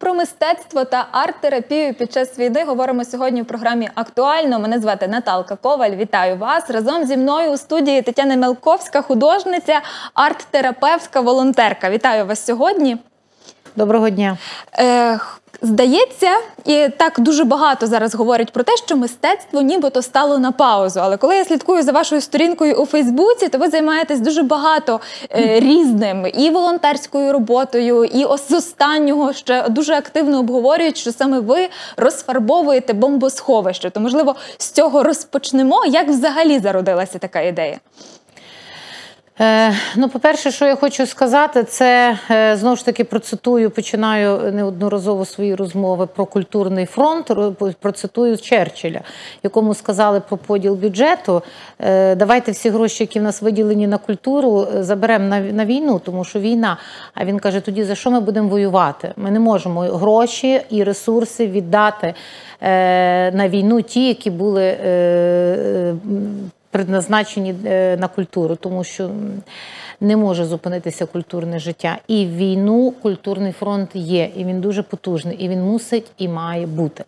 Про мистецтво та арт-терапію під час війни говоримо сьогодні в програмі Актуально. Мене звати Наталка Коваль. Вітаю вас разом зі мною у студії Тетяна Мелковська, художниця, арт-терапевтка, волонтерка. Вітаю вас сьогодні. Доброго дня. Е, Здається, і так дуже багато зараз говорять про те, що мистецтво нібито стало на паузу. Але коли я слідкую за вашою сторінкою у Фейсбуці, то ви займаєтесь дуже багато е, різним і волонтерською роботою, і з останнього ще дуже активно обговорюють, що саме ви розфарбовуєте бомбосховище. То можливо з цього розпочнемо. Як взагалі зародилася така ідея? Е, ну, по-перше, що я хочу сказати, це е, знову ж таки процитую, починаю неодноразово свої розмови про культурний фронт. Процитую Черчилля, якому сказали про поділ бюджету. Е, давайте всі гроші, які в нас виділені на культуру, заберемо на, на війну, тому що війна. А він каже: тоді за що ми будемо воювати? Ми не можемо гроші і ресурси віддати на війну, ті, які були предназначені е, на культуру, тому що не може зупинитися культурне життя. І війну культурний фронт є, і він дуже потужний, і він мусить і має бути.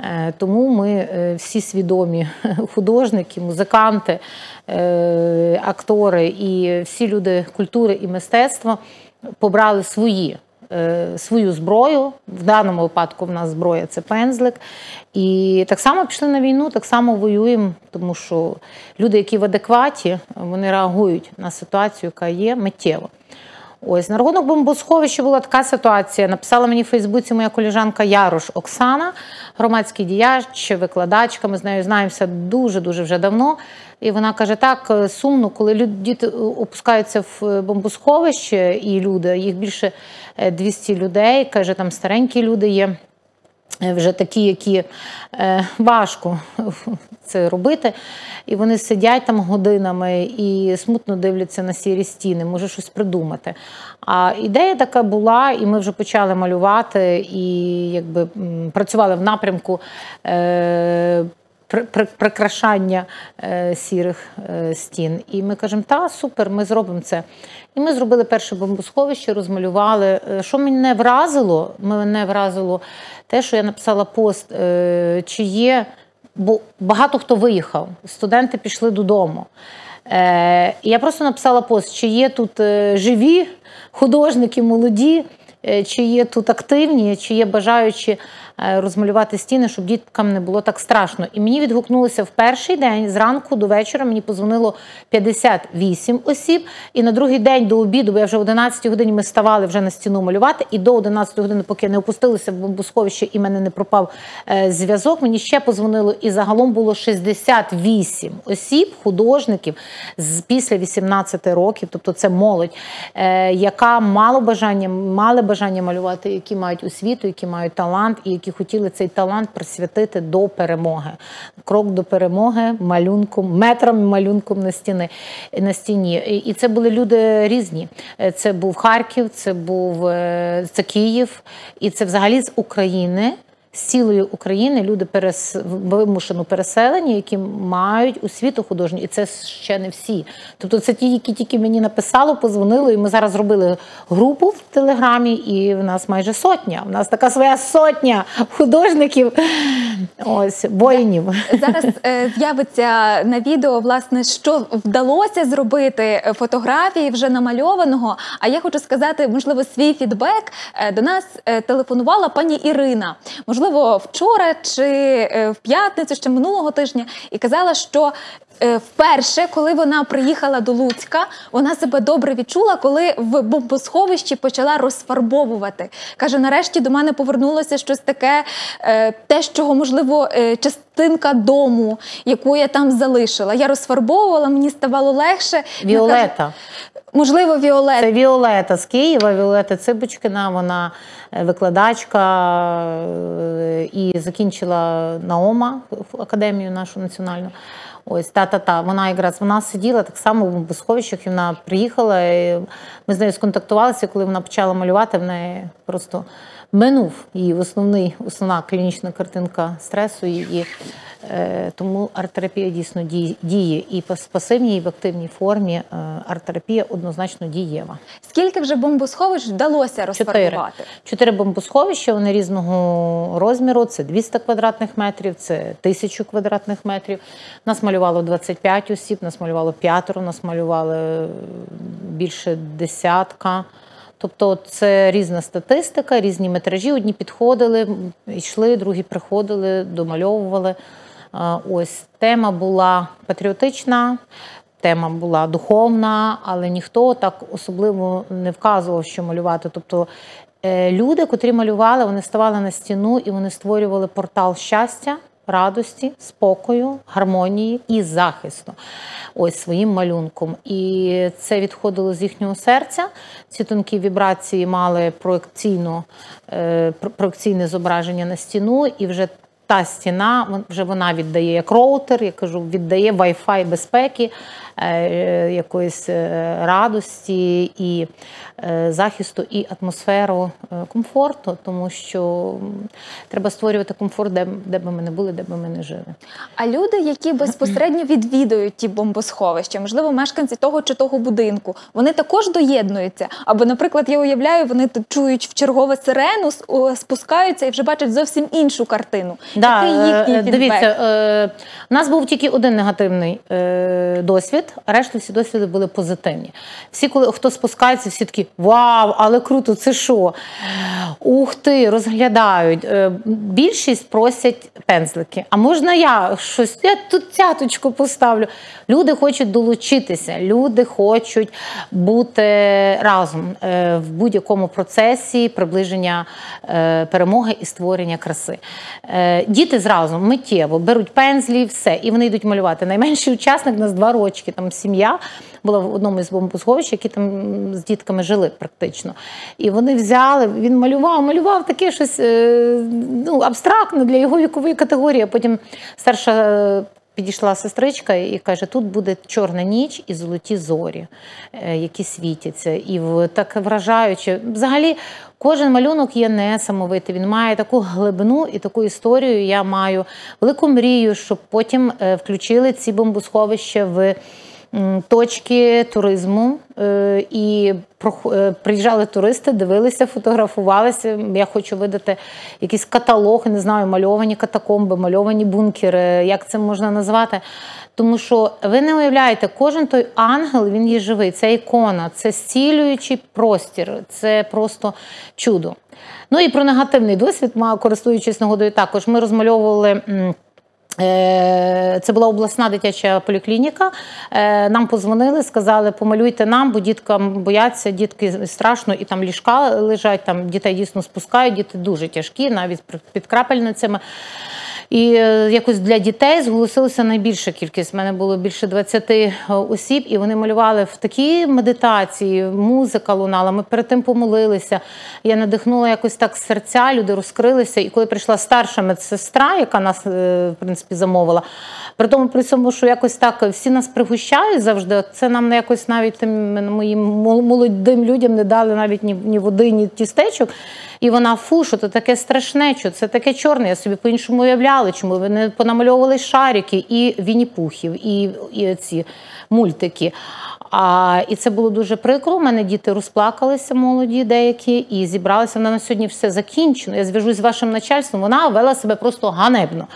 Е, тому ми е, всі свідомі художники, музиканти, актори і всі люди культури і мистецтва побрали свої. Е, свою зброю. В даному випадку в нас зброя це пензлик. І так само пішли на війну, так само воюємо, тому що люди, які в адекваті, вони реагують на ситуацію, яка є миттєво. Ось на рахунок бомбосховища була така ситуація. Написала мені в Фейсбуці моя коліжанка Ярош Оксана, громадський діяч, викладачка. Ми з нею знаємося дуже-дуже вже давно. І вона каже: так е, сумно, коли люди діти опускаються в е, бомбосховище, і люди, їх більше 200 е, людей. Каже, там старенькі люди є. Вже такі, які е, важко це робити, і вони сидять там годинами і смутно дивляться на сірі стіни, може щось придумати. А ідея така була, і ми вже почали малювати і якби працювали в напрямку. Е, прикрашання е, сірих е, стін. І ми кажемо, та супер, ми зробимо це. І ми зробили перше бомбосховище, розмалювали. Е, що мене вразило? Мене вразило те, що я написала пост, чи є, бо багато хто виїхав, студенти пішли додому. Я просто написала пост, чи є тут живі художники молоді. Чи є тут активні, чи є бажаючі розмалювати стіни, щоб діткам не було так страшно. І мені відгукнулося в перший день зранку до вечора. Мені позвонило 58 осіб. І на другий день до обіду, бо я вже в 11 годині ми ставали вже на стіну малювати. І до 11 години, поки не опустилися в бомбосховище і мене не пропав е, зв'язок. Мені ще позвонило, і загалом було 68 осіб, художників з після 18 років, тобто це молодь, яка мало бажання, мали бажання малювати, які мають освіту, які мають талант, і які хотіли цей талант присвятити до перемоги. Крок до перемоги, малюнком, метром малюнком на стіни на стіні. І це були люди різні. Це був Харків, це був е, це Київ, і це взагалі з України з цілої України люди перес... вимушено переселені, які мають освіту художню, і це ще не всі. Тобто, це ті, які тільки мені написали, позвонили, і ми зараз зробили групу в телеграмі, і в нас майже сотня. У нас така своя сотня художників. Ось воїнів. Зараз е, з'явиться на відео, власне, що вдалося зробити фотографії вже намальованого. А я хочу сказати, можливо, свій фідбек е, до нас е, телефонувала пані Ірина. Можливо, можливо, вчора чи е, в п'ятницю, ще минулого тижня, і казала, що е, вперше, коли вона приїхала до Луцька, вона себе добре відчула, коли в бомбосховищі почала розфарбовувати. Каже: нарешті до мене повернулося щось таке, е, те, чого можливо частинка дому, яку я там залишила. Я розфарбовувала, мені ставало легше. Віолета. Можливо, Віолета. Це Віолета з Києва, Віолета Цибочкина, вона е, викладачка е, і закінчила Наома академію нашу національну. Ось та-та-та. Вона якраз вона сиділа так само в бомбосховищах, і вона приїхала. І ми з нею сконтактувалися, коли вона почала малювати. В неї просто минув її основний, основна клінічна картинка стресу. І, і е, тому арт-терапія дійсно діє, і по пасивній, і в активній формі. Е, арт-терапія однозначно дієва. Скільки вже бомбосховищ вдалося Чотири. Чотири бомбосховища, вони різного розміру. Це 200 квадратних метрів, це 1000 квадратних метрів. Нас малювало 25 осіб, нас малювало п'ятеро, нас малювали е, більше десятка. Тобто це різна статистика, різні метражі. Одні підходили, йшли, другі приходили, домальовували. Ось тема була патріотична, тема була духовна, але ніхто так особливо не вказував, що малювати. Тобто е, люди, котрі малювали, вони ставали на стіну і вони створювали портал щастя. Радості, спокою, гармонії і захисту ось своїм малюнком. І це відходило з їхнього серця. Ці тонкі вібрації мали проекційно, е, проекційне зображення на стіну, і вже та стіна вже вона віддає як роутер, я кажу, віддає Wi-Fi безпеки, якоїсь е, радості і е, захисту, і атмосферу е, комфорту, тому що треба створювати комфорт, де, де би ми не були, де би ми не жили. А люди, які безпосередньо відвідують ті бомбосховища, можливо, мешканці того чи того будинку, вони також доєднуються. Або, наприклад, я уявляю, вони тут чують в чергове сирену, спускаються і вже бачать зовсім іншу картину. Да, Який їхній е, фідбек? дивіться, е, у нас був тільки один негативний е, досвід, а решта всі досвіди були позитивні. Всі, коли хто спускається, всі такі вау, але круто, це що? Ух ти, розглядають. Е, більшість просять пензлики. А можна я щось? Я тут цяточку поставлю. Люди хочуть долучитися, люди хочуть бути разом е, в будь-якому процесі приближення е, перемоги і створення краси. Діти зразу миттєво беруть пензлі, все, і вони йдуть малювати. Найменший учасник у нас два рочки, там сім'я була в одному із бомбосховищ, які там з дітками жили практично. І вони взяли, він малював, малював таке щось е, ну, абстрактне для його вікової категорії. А потім старша. Підійшла сестричка і каже: тут буде чорна ніч і золоті зорі, е, які світяться, і так вражаюче. Взагалі, кожен малюнок є несамовитий. Він має таку глибину і таку історію. Я маю велику мрію, щоб потім е, включили ці бомбосховища в точки туризму. е, І е, приїжджали туристи, дивилися, фотографувалися. Я хочу видати якийсь каталог, не знаю, мальовані катакомби, мальовані бункери, як це можна назвати. Тому що ви не уявляєте, кожен той ангел він є живий, це ікона, це зцілюючий простір, це просто чудо. Ну і про негативний досвід, користуючись нагодою, також ми розмальовували. Е, Це була обласна дитяча поліклініка. Е, Нам позвонили, сказали, помалюйте нам, бо діткам бояться, дітки страшно, і там ліжка лежать, там дітей дійсно спускають, діти дуже тяжкі, навіть під крапельницями. І е, якось для дітей зголосилася найбільша кількість. У мене було більше 20 осіб, і вони малювали в такі медитації, музика лунала. Ми перед тим помолилися. Я надихнула якось так серця, люди розкрилися. І коли прийшла старша медсестра, яка нас е, в принципі замовила, при тому при цьому, що якось так всі нас пригощають завжди. Це нам якось навіть тим моїм молодим людям не дали навіть ні, ні води, ні тістечок. І вона фу, що це таке страшне, що це таке чорне. Я собі по-іншому уявляла, чому ви не понамальовували шарики і вініпухів, і, і ці мультики. А, і це було дуже прикро. У мене діти розплакалися молоді деякі і зібралися. Вона на сьогодні все закінчено. Я зв'яжусь з вашим начальством. Вона вела себе просто ганебно.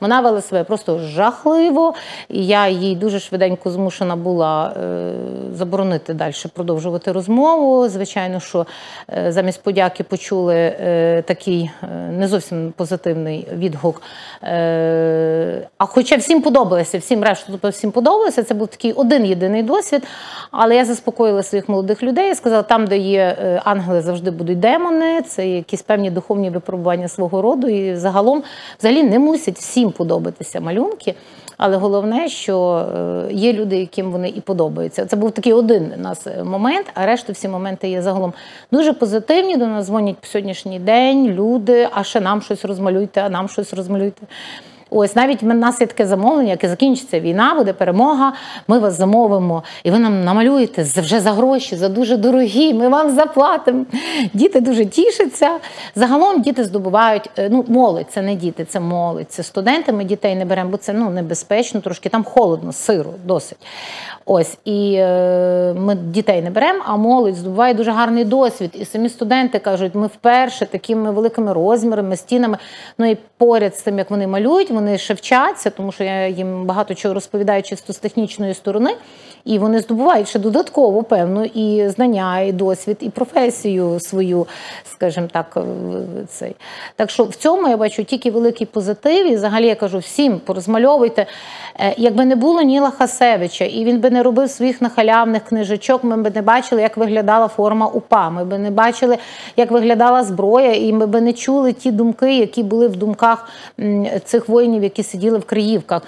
Вона вела себе просто жахливо. І я їй дуже швиденько змушена була е, заборонити далі продовжувати розмову. Звичайно, що е, замість подяки почули е, такий е, не зовсім позитивний відгук. Е, а хоча всім подобалося, всім решту тобто всім подобалося, це був такий один єдиний досвід. Але я заспокоїла своїх молодих людей і сказала, там, де є е, ангели, завжди будуть демони, це якісь певні духовні випробування свого роду. І загалом взагалі не мусять всім подобатися малюнки. Але головне, що е, є люди, яким вони і подобаються. Це був такий один у нас е, момент, а решту всі моменти є загалом дуже позитивні. До нас дзвонять по сьогоднішній день люди, а ще нам щось розмалюйте, а нам щось розмалюйте. Ось навіть в нас є таке замовлення, яке закінчиться війна, буде перемога. Ми вас замовимо, і ви нам намалюєте вже за гроші, за дуже дорогі. Ми вам заплатимо. Діти дуже тішаться. Загалом діти здобувають е, ну молодь, це не діти, це молодь, це студенти. Ми дітей не беремо, бо це ну небезпечно, трошки там холодно, сиро, досить. Ось і е, ми дітей не беремо, а молодь здобуває дуже гарний досвід. І самі студенти кажуть, ми вперше такими великими розмірами, стінами. Ну і поряд з тим, як вони малюють, вони ще вчаться, тому що я їм багато чого розповідаю чисто з технічної сторони. І вони здобувають ще додатково певно і знання, і досвід, і професію свою, скажімо так, цей. Так що в цьому я бачу тільки великий позитив. І взагалі я кажу всім, порозмальовуйте. Е, якби не було Ніла Хасевича, і він би не робив своїх нахалявних книжечок, ми б не бачили, як виглядала форма УПА. Ми б не бачили, як виглядала зброя, і ми б не чули ті думки, які були в думках цих воїнів, які сиділи в Криївках.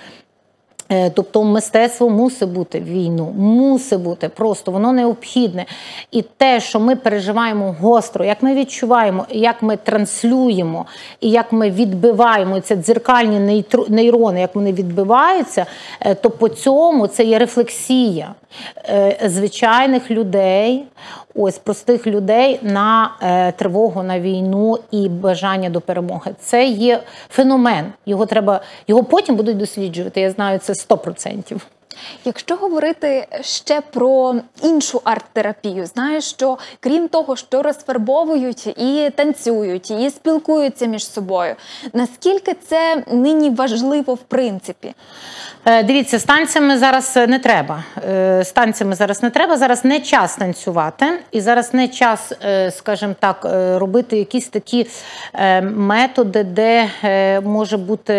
Е, тобто мистецтво мусить бути війну, мусить бути просто воно необхідне. І те, що ми переживаємо гостро, як ми відчуваємо, як ми транслюємо, і як ми відбиваємо ці дзеркальні нейрони, як вони відбиваються, е, то по цьому це є рефлексія е, звичайних людей, ось простих людей на тривогу на війну і бажання до перемоги. Це є феномен. Його треба його потім будуть досліджувати. Я знаю це 100%. Якщо говорити ще про іншу арт-терапію, знаєш, що крім того, що розфарбовують і танцюють, і спілкуються між собою, наскільки це нині важливо в принципі? Е, дивіться, з танцями зараз не треба. Е, з танцями зараз не треба. Зараз не час танцювати, і зараз не час, е, скажімо так, робити якісь такі методи, де може бути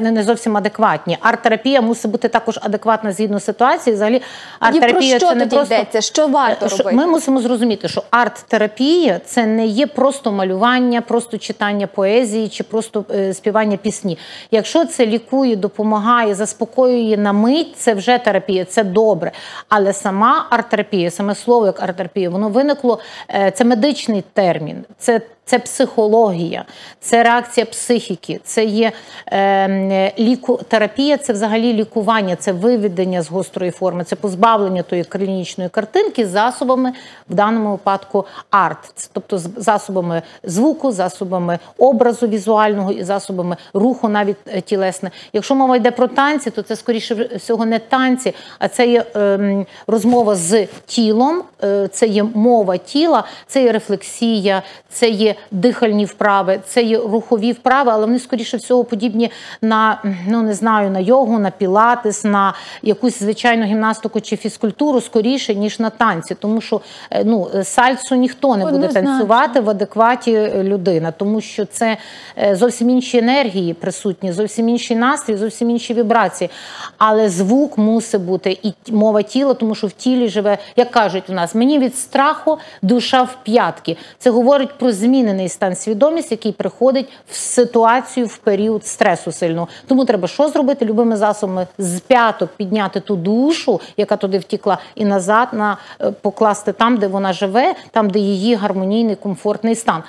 не зовсім адекватні. Арт-терапія мусить бути також адекватна згідно ситуації. Взагалі, арт-терапія це не просто йдеться? Що варто робити? Ми мусимо зрозуміти, що арт-терапія це не є просто малювання, просто читання поезії чи просто співання пісні. Якщо це лікує, допомагає заспокоює, заспокоює на мить, це вже терапія, це добре. Але сама арт-терапія, саме слово як арт-терапія, воно виникло. Е, це медичний термін. Це це психологія, це реакція психіки, це є е, ліку, терапія, це взагалі лікування, це виведення з гострої форми, це позбавлення тої клінічної картинки засобами, в даному випадку арт, тобто засобами звуку, засобами образу візуального і засобами руху, навіть е, тілесне. Якщо мова йде про танці, то це скоріше всього не танці, а це є е, розмова з тілом, е, це є мова тіла, це є рефлексія, це є дихальні вправи, це є рухові вправи, але вони скоріше всього подібні на ну не знаю, на йогу, на пілатес, на якусь звичайну гімнастику чи фізкультуру скоріше ніж на танці, тому що е, ну сальсу ніхто не буде танцювати в адекваті е, людина, тому що це е, зовсім інші енергії присутні, зовсім інший настрій, зовсім інші вібрації. Але звук мусить бути і мова тіла, тому що в тілі живе, як кажуть у нас, мені від страху душа в п'ятки. Це говорить про зміни змінений стан свідомість, який приходить в ситуацію в період стресу сильного. Тому треба що зробити любими засобами з п'яток підняти ту душу, яка туди втікла, і назад на е, покласти там, де вона живе, там де її гармонійний комфортний стан.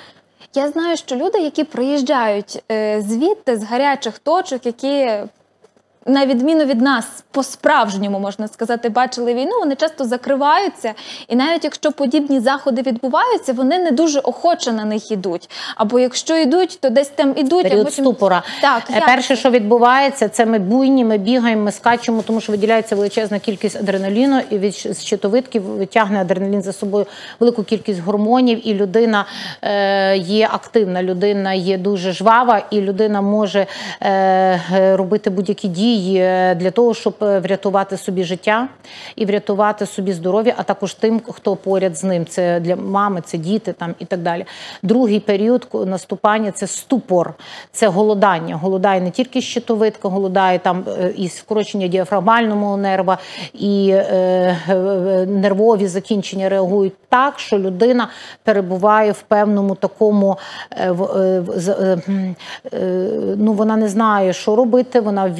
Я знаю, що люди, які приїжджають е, звідти з гарячих точок, які на відміну від нас, по-справжньому можна сказати, бачили війну, вони часто закриваються, і навіть якщо подібні заходи відбуваються, вони не дуже охоче на них йдуть. Або якщо йдуть, то десь там ідуть Період а потім... ступора. Так, е, перше, що відбувається, це ми буйні, ми бігаємо, ми скачемо, тому що виділяється величезна кількість адреналіну, і від щитовидків витягне адреналін за собою велику кількість гормонів, і людина е, є активна, людина є дуже жвава, і людина може е, робити будь-які дії дії е, для того, щоб е, врятувати собі життя і врятувати собі здоров'я, а також тим, хто поряд з ним. Це для мами, це діти там і так далі. Другий період наступання це ступор, це голодання. Голодає не тільки щитовидка, голодає там е, і скорочення діафрагмального нерва, і е, нервові закінчення реагують так, що людина перебуває в певному такому, е, е, ну вона не знає, що робити, вона в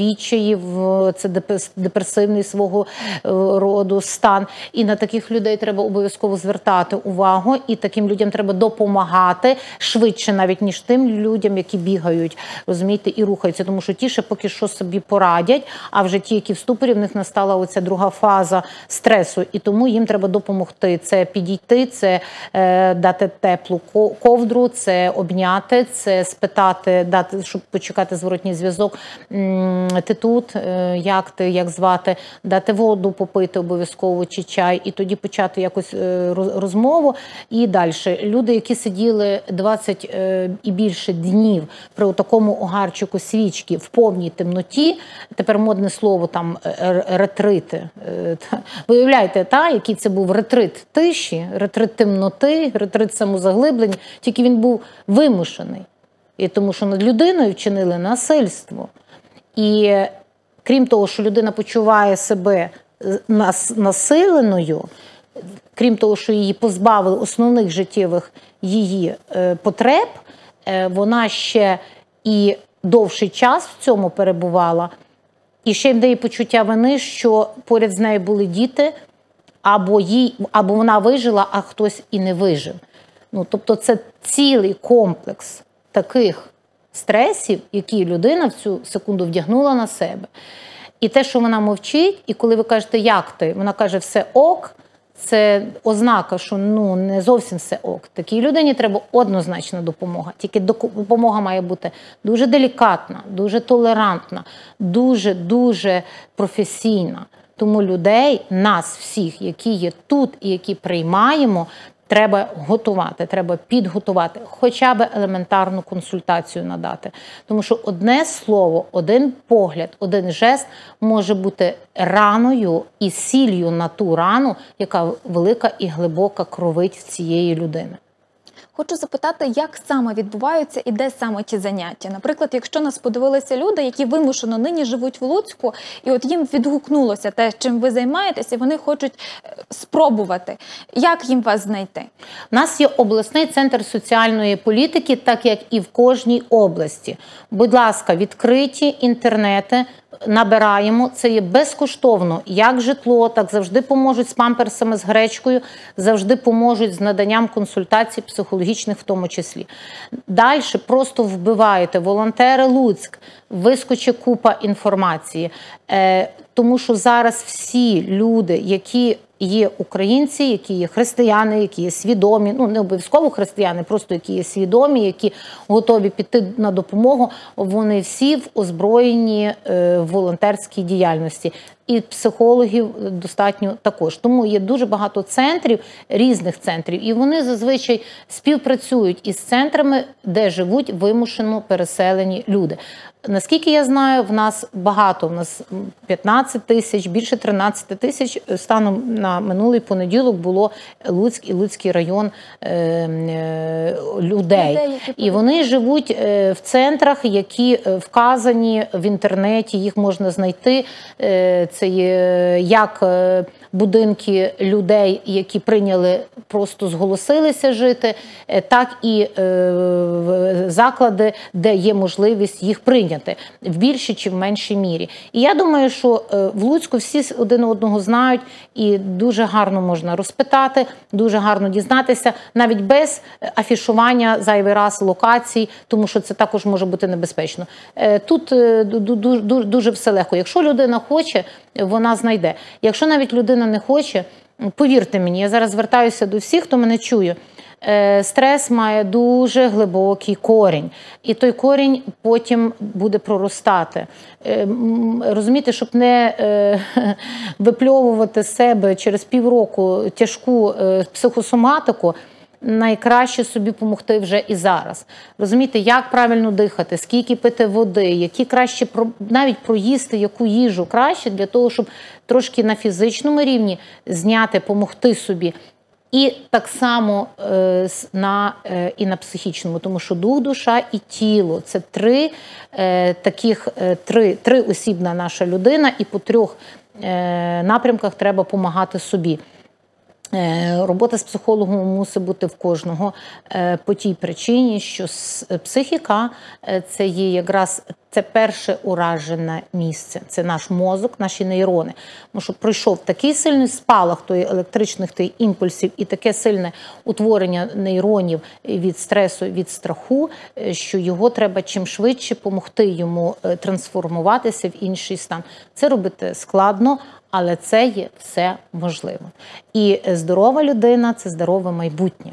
в це депресивний свого е, роду стан. І на таких людей треба обов'язково звертати увагу, і таким людям треба допомагати швидше, навіть ніж тим людям, які бігають, розумієте, і рухаються. Тому що ті ще поки що собі порадять. А вже ті, які в ступорі, в них настала оця друга фаза стресу, і тому їм треба допомогти. Це підійти, це е, дати теплу ковдру, це обняти, це спитати, дати, щоб почекати зворотній зв'язок. Ти тут, е, як ти, як звати, дати воду попити обов'язково чи чай, і тоді почати якось е, розмову. І далі люди, які сиділи 20 е, і більше днів при такому огарчику свічки в повній темноті. Тепер модне слово там ретрити. Виявляєте, та який це був ретрит тиші, ретрит темноти, ретрит самозаглиблення, тільки він був вимушений. І тому, що над людиною вчинили насильство. І крім того, що людина почуває себе насиленою, крім того, що її позбавили основних життєвих її е, потреб, е, вона ще і довший час в цьому перебувала. І ще й дає почуття вини, що поряд з нею були діти, або їй, або вона вижила, а хтось і не вижив. Ну, Тобто, це цілий комплекс таких стресів, які людина в цю секунду вдягнула на себе. І те, що вона мовчить, і коли ви кажете, як ти, вона каже, все ок, це ознака, що ну не зовсім все ок. Такій людині треба однозначна допомога. Тільки допомога має бути дуже делікатна, дуже толерантна, дуже дуже професійна. Тому людей, нас всіх, які є тут і які приймаємо, треба готувати, треба підготувати, хоча б елементарну консультацію надати. Тому що одне слово, один погляд, один жест може бути раною і сіллю на ту рану, яка велика і глибока кровить в цієї людини. Хочу запитати, як саме відбуваються і де саме ті заняття. Наприклад, якщо нас подивилися люди, які вимушено нині живуть в Луцьку, і от їм відгукнулося те, чим ви займаєтеся, і вони хочуть е, спробувати. Як їм вас знайти? У нас є обласний центр соціальної політики, так як і в кожній області. Будь ласка, відкриті інтернети, набираємо. Це є безкоштовно. Як житло, так завжди поможуть з памперсами, з гречкою, завжди поможуть з наданням консультацій психологічних, в тому числі. Далі просто вбиваєте волонтери Луцьк, вискочить купа інформації. Е, тому що зараз всі люди, які є українці, які є християни, які є свідомі, ну не обов'язково християни, просто які є свідомі, які готові піти на допомогу. Вони всі в озброєнні е, волонтерській діяльності. І психологів достатньо також. Тому є дуже багато центрів, різних центрів, і вони зазвичай співпрацюють із центрами, де живуть вимушено переселені люди. Наскільки я знаю, в нас багато, в нас 15 тисяч, більше 13 тисяч станом на минулий понеділок було Луцьк і Луцький район е, е, людей. і вони живуть е, в центрах, які е, вказані в інтернеті, їх можна знайти. Е, це як. Е, будинки людей, які прийняли, просто зголосилися жити, е, так і е, заклади, де є можливість їх прийняти в більшій чи в меншій мірі. І я думаю, що е, в Луцьку всі один одного знають і дуже гарно можна розпитати, дуже гарно дізнатися, навіть без афішування зайвий раз локацій, тому що це також може бути небезпечно. Тут дуже все легко. Якщо людина хоче, вона знайде. Якщо навіть людина не хоче, повірте мені, я зараз звертаюся до всіх, хто мене чує. Е, стрес має дуже глибокий корінь, і той корінь потім буде проростати. Е, розумієте, щоб не е, випльовувати з себе через півроку тяжку психосоматику найкраще собі допомогти вже і зараз. Розумієте, як правильно дихати, скільки пити води, які краще навіть проїсти яку їжу краще для того, щоб трошки на фізичному рівні зняти, помогти собі. І так само е, на, е, і на психічному, тому що дух, душа і тіло це три е, таких е, три, три осібна наша людина, і по трьох е, напрямках треба допомагати собі. Е, робота з психологом мусить бути в кожного е, по тій причині, що психіка е, це є якраз це перше уражене місце. Це наш мозок, наші нейрони. Тому що пройшов такий сильний спалах тої електричних тих імпульсів і таке сильне утворення нейронів від стресу, від страху, е, що його треба чим швидше допомогти йому е, трансформуватися в інший стан. Це робити складно. Але це є все можливо. І здорова людина це здорове майбутнє.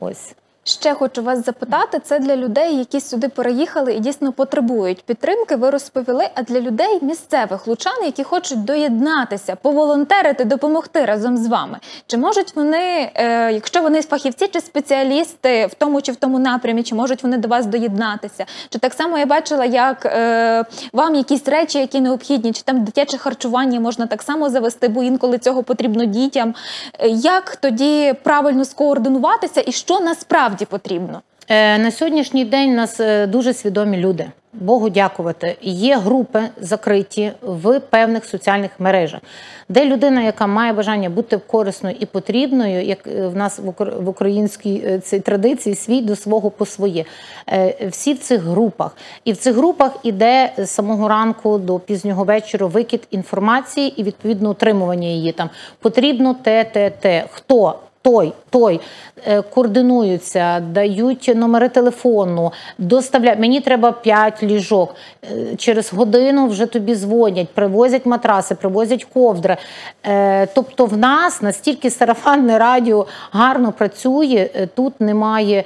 Ось. Ще хочу вас запитати, це для людей, які сюди переїхали і дійсно потребують підтримки. Ви розповіли. А для людей місцевих лучан, які хочуть доєднатися, поволонтерити, допомогти разом з вами. Чи можуть вони, е, якщо вони фахівці чи спеціалісти в тому чи в тому напрямі, чи можуть вони до вас доєднатися? Чи так само я бачила, як е, вам якісь речі, які необхідні, чи там дитяче харчування можна так само завести, бо інколи цього потрібно дітям. Е, Як тоді правильно скоординуватися і що насправді потрібно? Е, На сьогоднішній день нас е, дуже свідомі люди. Богу дякувати. Є групи закриті в певних соціальних мережах, де людина, яка має бажання бути корисною і потрібною, як е, в нас в українській цій традиції свій до свого по своє. Всі в цих групах. І в цих групах іде з самого ранку до пізнього вечора викид інформації і відповідно утримування її там. Потрібно те, те, те. Хто? Той, той е, координуються, дають номери телефону, доставляють. Мені треба 5 ліжок. Е, Через годину вже тобі дзвонять, привозять матраси, привозять ковдри. Е, Тобто, в нас настільки сарафанне радіо гарно працює, тут немає.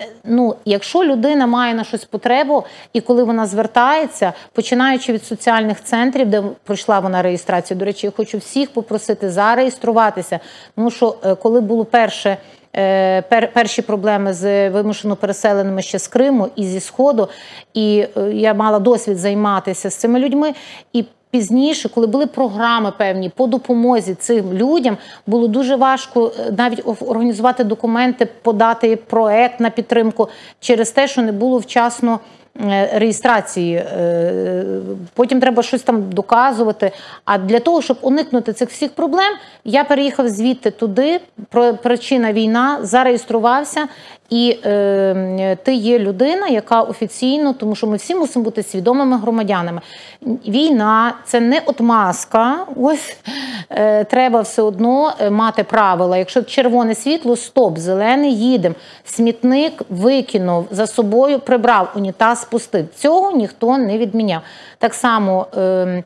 Е, Ну, якщо людина має на щось потребу, і коли вона звертається, починаючи від соціальних центрів, де пройшла вона реєстрацію, до речі, я хочу всіх попросити зареєструватися. Тому що е, коли було перше. е, пер- Перші проблеми з вимушено переселеними ще з Криму і зі Сходу, і я мала досвід займатися з цими людьми. І пізніше, коли були програми певні по допомозі цим людям, було дуже важко е, навіть організувати документи, подати проект на підтримку через те, що не було вчасно. Е, Реєстрації, Е, потім треба щось там доказувати. А для того, щоб уникнути цих всіх проблем, я переїхав звідти туди. Причина війна, зареєструвався, і е, ти є людина, яка офіційно, тому що ми всі мусимо бути свідомими громадянами. Війна це не отмазка. Ось треба все одно мати правила. Якщо червоне світло, стоп, зелений їдемо. Смітник викинув за собою, прибрав, унітаз спустив. Цього ніхто не відміняв. Так само. Е,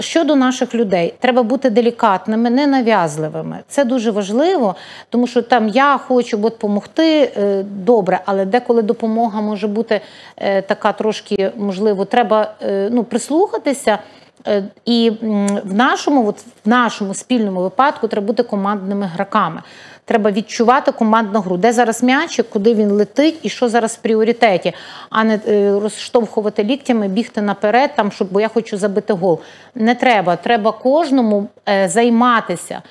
Щодо наших людей, треба бути делікатними, ненав'язливими. Це дуже важливо, тому що там я хочу допомогти е, добре, але деколи допомога може бути е, така трошки, можливо, треба е, ну, прислухатися. Е, І в нашому, от, в нашому спільному випадку треба бути командними граками. Треба відчувати командну гру, де зараз м'ячик, куди він летить і що зараз в пріоритеті, а не е, розштовхувати ліктями, бігти наперед, там, щоб бо я хочу забити гол. Не треба. Треба кожному е, займатися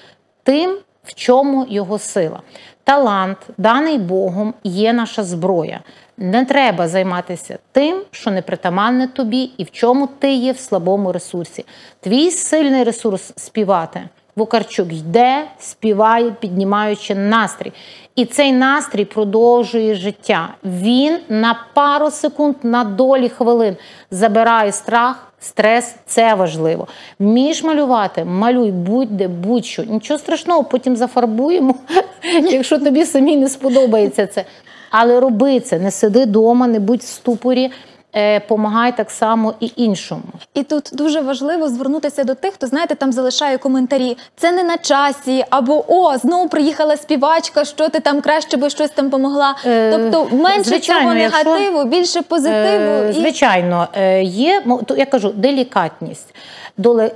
тим, в чому його сила. Талант, даний Богом, є наша зброя. Не треба займатися тим, що не притаманне тобі, і в чому ти є в слабому ресурсі. Твій сильний ресурс співати. Вукарчук йде, співає, піднімаючи настрій. І цей настрій продовжує життя. Він на пару секунд, на долі хвилин забирає страх, стрес це важливо. Вмієш малювати, малюй будь-де, будь-що. Нічого страшного, потім зафарбуємо, якщо тобі самі не сподобається це. Але роби це, не сиди вдома, не будь в ступорі. е, Помагай так само і іншому. І тут дуже важливо звернутися до тих, хто знаєте, там залишає коментарі. Це не на часі, або о, знову приїхала співачка, що ти там краще би щось там помогла. Е, тобто менше звичайно, цього якщо- негативу, більше позитиву. Е, і... Звичайно, е, є я кажу, делікатність.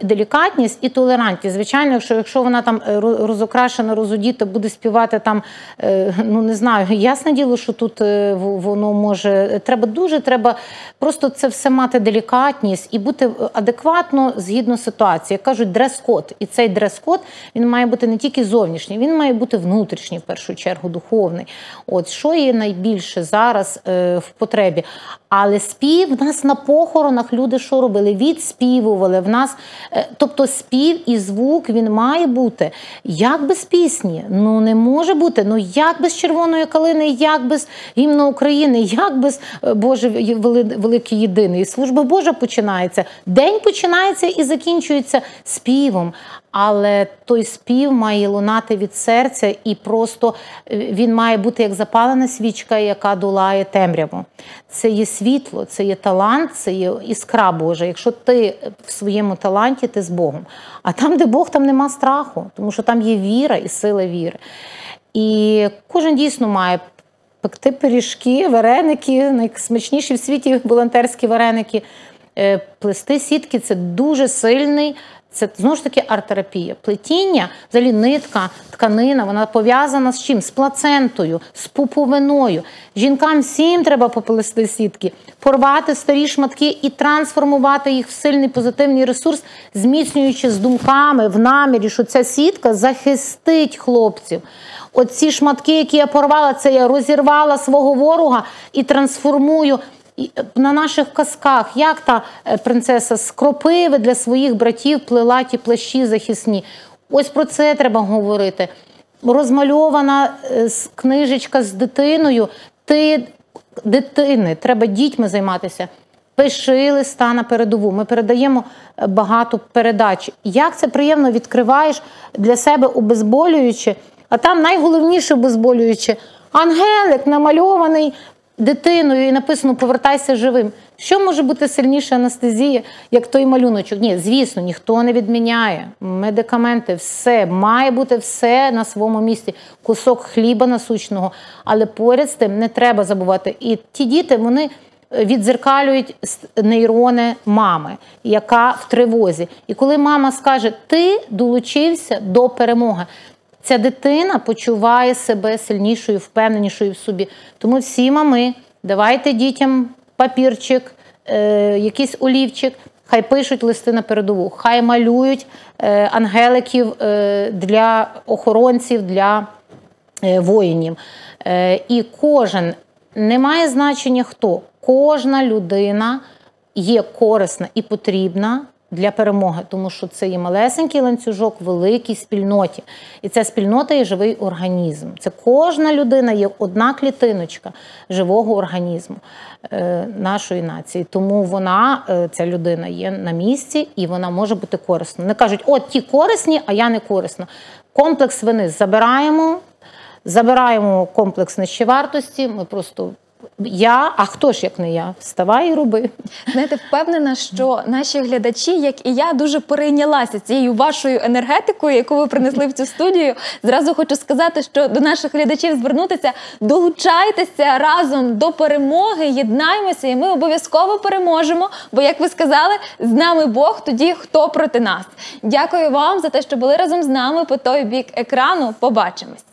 Делікатність і толерантність. Звичайно, якщо, якщо вона там е, розокрашена, розодіта, буде співати там, е, ну не знаю, ясне діло, що тут е, воно може. Треба дуже, треба просто це все мати делікатність і бути адекватно згідно ситуації. Як кажуть, дрес-код. І цей дрес-код він має бути не тільки зовнішній, він має бути внутрішній, в першу чергу, духовний. От що є найбільше зараз в потребі. Але спів в нас на похоронах люди що робили? Відспівували. В нас, е, тобто спів і звук він має бути. Як без пісні? Ну не може бути. Ну як без червоної калини, як без гімну України, як без е, Боже великий єдиний. Служба Божа починається. День починається і закінчується співом. Але той спів має лунати від серця, і просто е, він має бути як запалена свічка, яка долає темряву. Це є світло, це є талант, це є іскра Божа. Якщо ти в своєму таланті, ти з Богом. А там, де Бог, там нема страху, тому що там є віра і сила віри. І кожен дійсно має пекти пиріжки, вареники, найсмачніші в світі волонтерські вареники. Е, Плести сітки це дуже сильний. Це знову ж таки арт-терапія. Плетіння, взагалі нитка, тканина, вона пов'язана з чим? З плацентою, з пуповиною. Жінкам всім треба поплести сітки, порвати старі шматки і трансформувати їх в сильний позитивний ресурс, зміцнюючи з думками в намірі, що ця сітка захистить хлопців. Оці шматки, які я порвала, це я розірвала свого ворога і трансформую. Е, на наших казках, як та е, принцеса з кропиви для своїх братів плела ті плащі захисні. Ось про це треба говорити. Розмальована е, книжечка з дитиною. Ти дитини, треба дітьми займатися. Пиши листа на передову. Ми передаємо багато передач. Як це приємно відкриваєш для себе обезболююче, а там найголовніше обезболююче ангелик намальований дитиною і написано Повертайся живим. Що може бути сильніше анестезії, як той малюночок? Ні, звісно, ніхто не відміняє. Медикаменти, все має бути все на своєму місці. Кусок хліба насущного, але поряд з тим не треба забувати. І ті діти вони відзеркалюють нейрони мами, яка в тривозі. І коли мама скаже, ти долучився до перемоги. Ця дитина почуває себе сильнішою, впевненішою в собі. Тому всі мами, давайте дітям папірчик, е, якийсь олівчик, хай пишуть листи на передову, хай малюють е, ангеликів е, для охоронців, для воїнів. І кожен не має значення хто. Кожна людина є корисна і потрібна для перемоги, тому що це є малесенький ланцюжок великій спільноті. І ця спільнота є живий організм. Це кожна людина є одна клітиночка живого організму е, нашої нації. Тому вона, е, ця людина, є на місці і вона може бути корисна. Не кажуть, от ті корисні, а я не корисна. Комплекс вини забираємо. Забираємо комплекс нищівартості. Ми просто я, а хто ж як не я? Вставай і роби. Знаєте, впевнена, що наші глядачі, як і я, дуже перейнялася цією вашою енергетикою, яку ви принесли в цю студію. Зразу хочу сказати, що до наших глядачів звернутися, долучайтеся разом до перемоги, єднаймося, і ми обов'язково переможемо. Бо, як ви сказали, з нами Бог, тоді хто проти нас. Дякую вам за те, що були разом з нами по той бік екрану. Побачимось.